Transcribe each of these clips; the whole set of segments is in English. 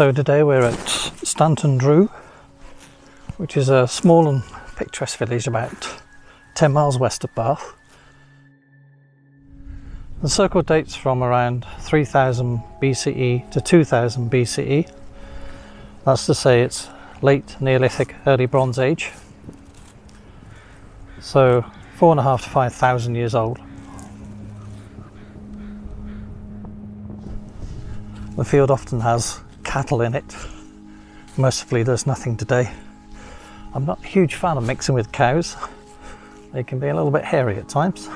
So today we're at Stanton Drew, which is a small and picturesque village about 10 miles west of Bath. The circle dates from around 3000 BCE to 2000 BCE. That's to say it's late Neolithic, early Bronze Age. So four and a half to five thousand years old. The field often has cattle in it. Mercifully, there's nothing today. I'm not a huge fan of mixing with cows. They can be a little bit hairy at times.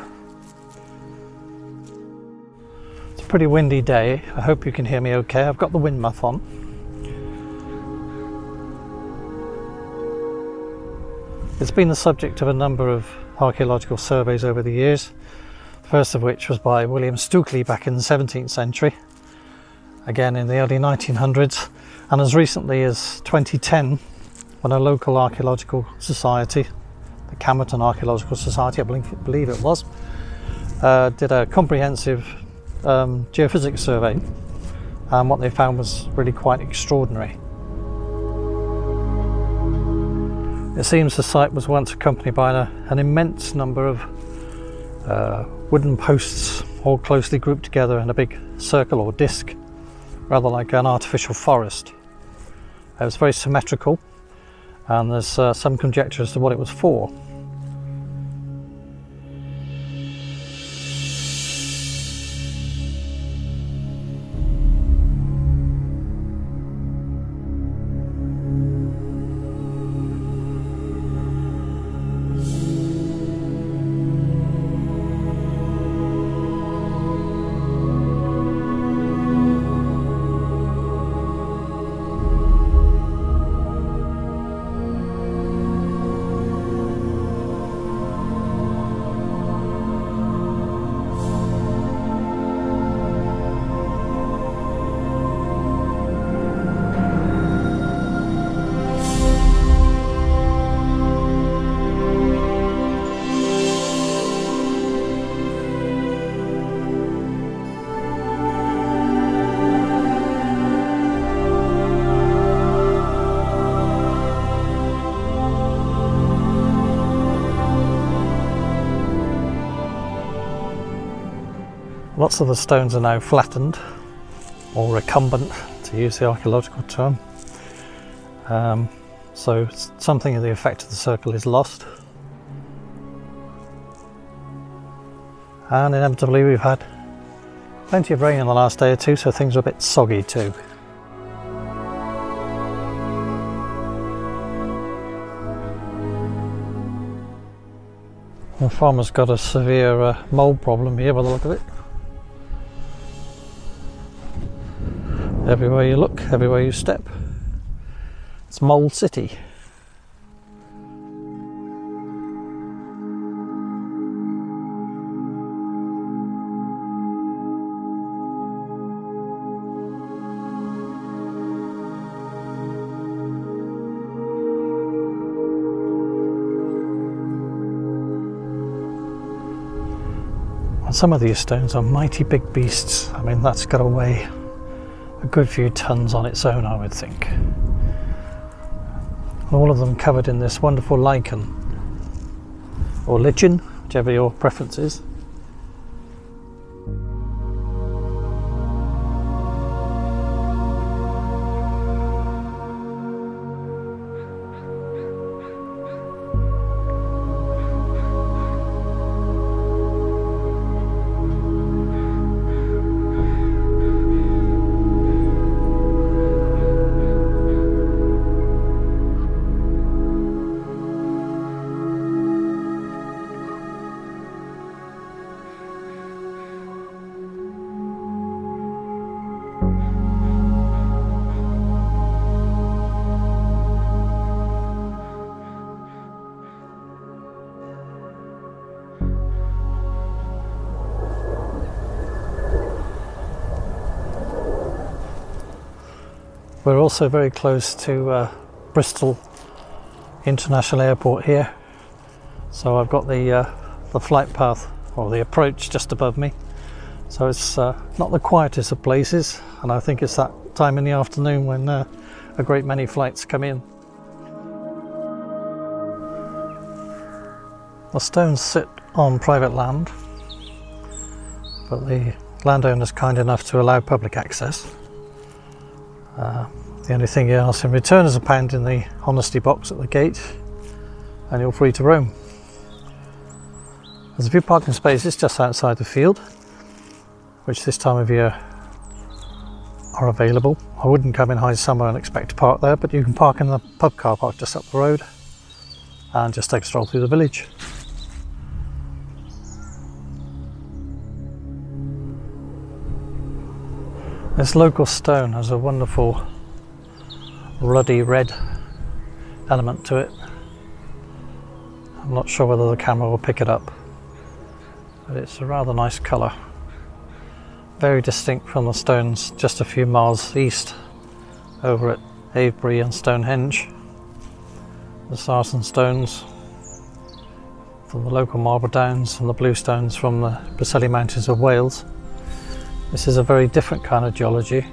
It's a pretty windy day. I hope you can hear me okay. I've got the wind muff on. It's been the subject of a number of archaeological surveys over the years, the first of which was by William Stukeley back in the 17th century, again in the early 1900s, and as recently as 2010 when a local archaeological society, the Camerton Archaeological Society, I believe, it was, uh, did a comprehensive um, geophysics survey, and what they found was really quite extraordinary. It seems the site was once accompanied by a, an immense number of uh, wooden posts all closely grouped together in a big circle or disc, rather like an artificial forest. It was very symmetrical, and there's uh, some conjecture as to what it was for. Lots of the stones are now flattened or recumbent, to use the archaeological term. Um, so something of the effect of the circle is lost. And inevitably we've had plenty of rain in the last day or two, so things are a bit soggy too. The farmer's got a severe uh, mould problem here by the look of it. Everywhere you look, everywhere you step, it's Mole City. some of these stones are mighty big beasts. I mean, that's got to weigh a good few tons on its own, I would think. All of them covered in this wonderful lichen or lichen, whichever your preference is. We're also very close to uh, Bristol International Airport here. So I've got the, uh, the flight path or the approach just above me. So it's uh, not the quietest of places, and I think it's that time in the afternoon when uh, a great many flights come in. The stones sit on private land, but the landowner's kind enough to allow public access. Uh, the only thing asks in return is a pound in the honesty box at the gate, and you're free to roam. There's a few parking spaces just outside the field, which this time of year are available. I wouldn't come in high summer and expect to park there, but you can park in the pub car park just up the road and just take a stroll through the village. This local stone has a wonderful ruddy red element to it. I'm not sure whether the camera will pick it up, but it's a rather nice colour. Very distinct from the stones just a few miles east over at Avebury and Stonehenge. The sarsen stones from the local Marlborough Downs and the blue stones from the Preseli Mountains of Wales. This is a very different kind of geology.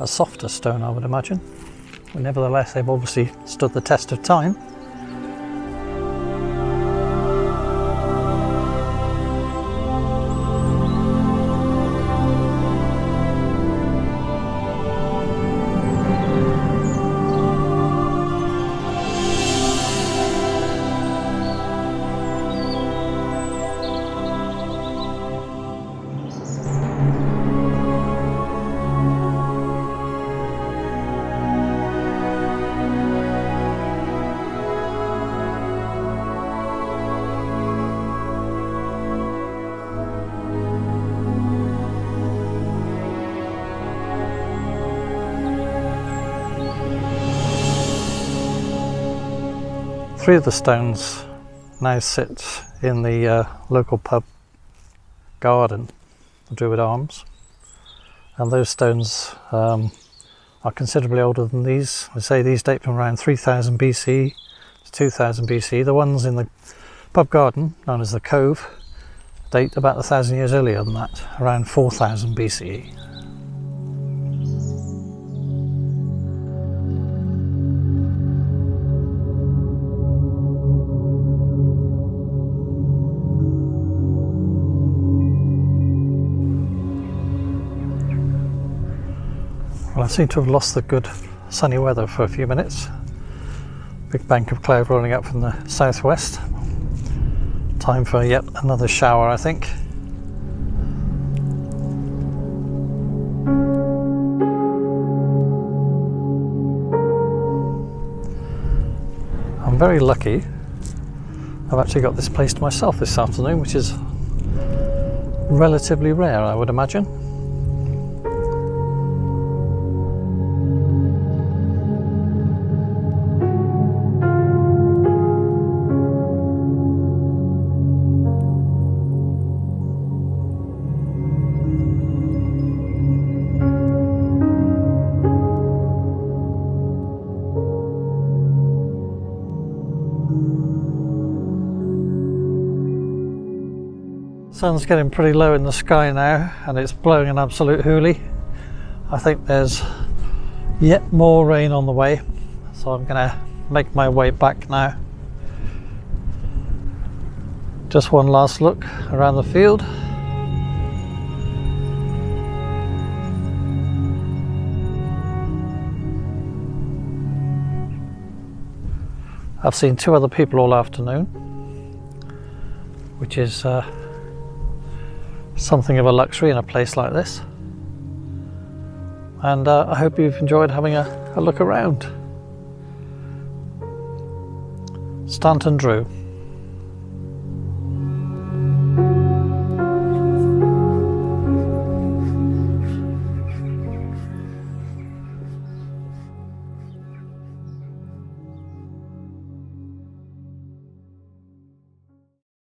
A softer stone, I would imagine. But nevertheless, they've obviously stood the test of time. Three of the stones now sit in the uh, local pub garden, the Druid Arms, and those stones um, are considerably older than these. I say these date from around 3000 BC to 2000 BC. The ones in the pub garden, known as the Cove, date about a thousand years earlier than that, around 4000 BCE. Seem to have lost the good sunny weather for a few minutes. Big bank of cloud rolling up from the southwest. Time for yet another shower, I think. I'm very lucky. I've actually got this place to myself this afternoon, which is relatively rare, I would imagine. Sun's getting pretty low in the sky now and it's blowing an absolute hoolie. I think there's yet more rain on the way so I'm gonna make my way back now. Just one last look around the field. I've seen two other people all afternoon, which is uh, something of a luxury in a place like this. And uh, I hope you've enjoyed having a, a look around. Stanton Drew.